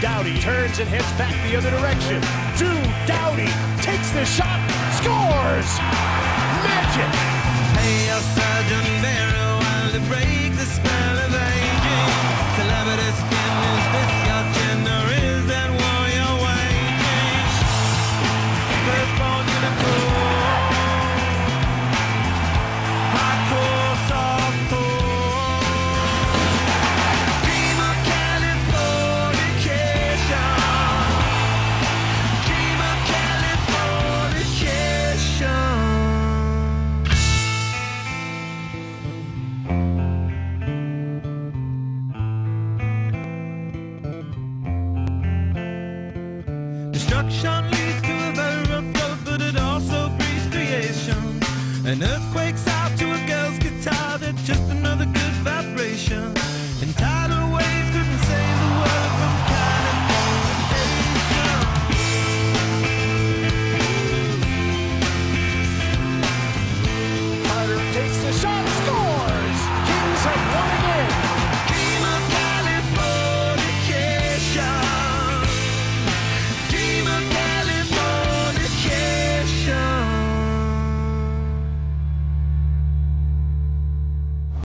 Dowdy turns and heads back the other direction. Drew Dowdy takes the shot, scores! Magic! Hey, Destruction leads to a viral growth, but it also breeds creation. An earthquake's out to a girl's guitar, that's just another good vibration. And tidal waves couldn't save the world from kind of Takes a shot!